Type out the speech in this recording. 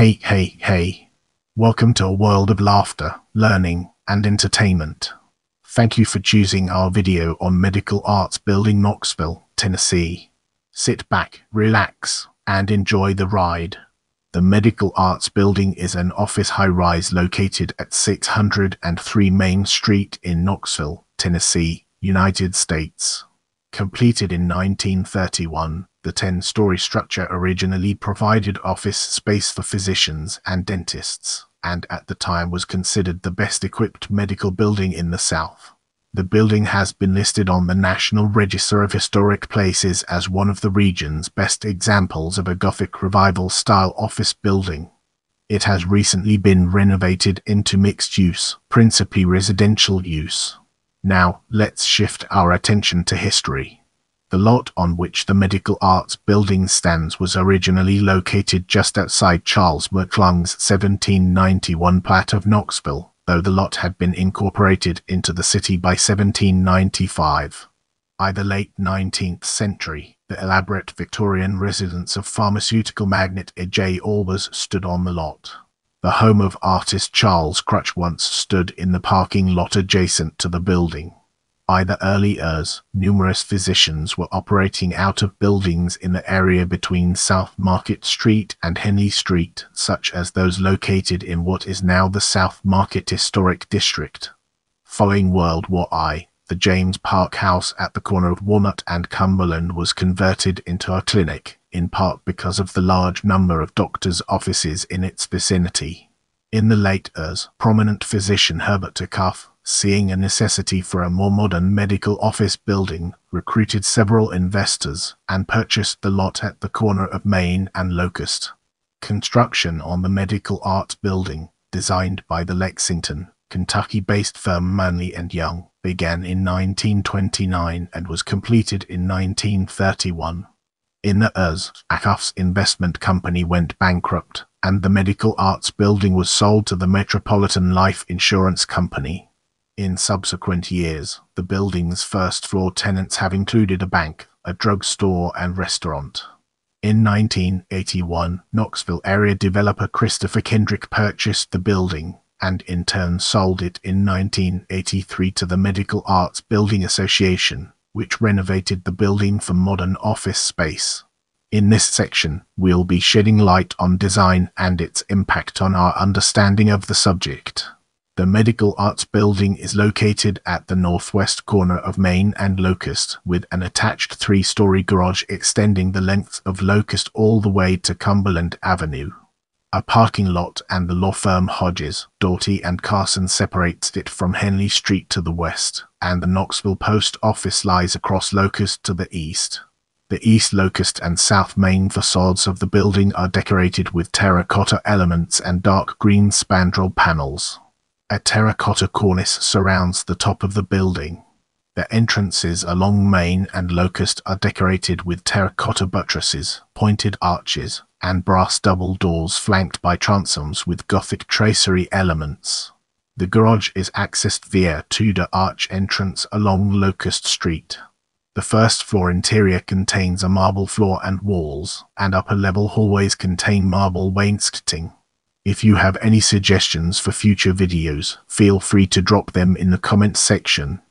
Hey, hey, hey. Welcome to a world of laughter, learning, and entertainment. Thank you for choosing our video on Medical Arts Building Knoxville, Tennessee. Sit back, relax, and enjoy the ride. The Medical Arts Building is an office high-rise located at 603 Main Street in Knoxville, Tennessee, United States. Completed in 1931, the 10-story structure originally provided office space for physicians and dentists, and at the time was considered the best equipped medical building in the South. The building has been listed on the National Register of Historic Places as one of the region's best examples of a Gothic Revival-style office building. It has recently been renovated into mixed-use, principally residential use. Now, let's shift our attention to history. The lot on which the Medical Arts Building stands was originally located just outside Charles McClung's 1791 plat of Knoxville, though the lot had been incorporated into the city by 1795. By the late 19th century, the elaborate Victorian residence of pharmaceutical magnate A. J. Albers stood on the lot. The home of artist Charles Krutch once stood in the parking lot adjacent to the building. By the early years, numerous physicians were operating out of buildings in the area between South Market Street and Henley Street, such as those located in what is now the South Market Historic District. Following World War I, the James Park House at the corner of Walnut and Cumberland was converted into a clinic in part because of the large number of doctors' offices in its vicinity. In the late years, prominent physician Herbert Acuff, seeing a necessity for a more modern medical office building, recruited several investors and purchased the lot at the corner of Main and Locust. Construction on the Medical Arts Building, designed by the Lexington, Kentucky-based firm Manley and Young, began in 1929 and was completed in 1931. In the years, Acuff's investment company went bankrupt, and the medical arts building was sold to the Metropolitan Life Insurance Company. In subsequent years, the building's first floor tenants have included a bank, a drugstore, and restaurant. In 1981, Knoxville area developer Christopher Kendrick purchased the building and in turn sold it in 1983 to the Medical Arts Building Association which renovated the building for modern office space. In this section, we'll be shedding light on design and its impact on our understanding of the subject. The Medical Arts Building is located at the northwest corner of Main and Locust, with an attached three-story garage extending the length of Locust all the way to Cumberland Avenue. A parking lot and the law firm Hodges, Doughty and Carson separates it from Henley Street to the west, and the Knoxville Post Office lies across Locust to the east. The East Locust and South Main facades of the building are decorated with terracotta elements and dark green spandrel panels. A terracotta cornice surrounds the top of the building. The entrances along Main and Locust are decorated with terracotta buttresses, pointed arches, and brass double doors flanked by transoms with Gothic tracery elements. The garage is accessed via Tudor arch entrance along Locust Street. The first floor interior contains a marble floor and walls, and upper level hallways contain marble wainscoting. If you have any suggestions for future videos, feel free to drop them in the comments section